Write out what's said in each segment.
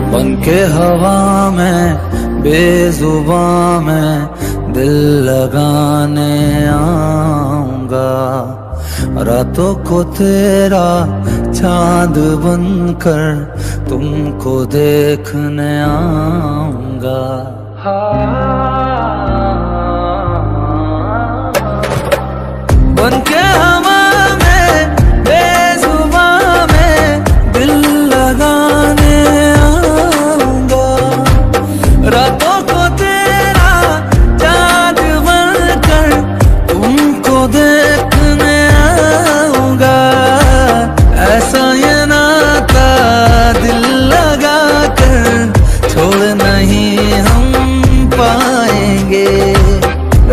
बन के हवा में, बेजुबा में, दिल लगाने आऊँगा। रातों को तेरा चाँद बनकर तुमको देखने आऊँगा। हाँ। बन के हवा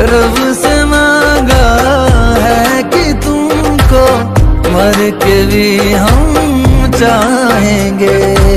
रब से मांगा है कि तुमको मर के भी हम चाहेंगे।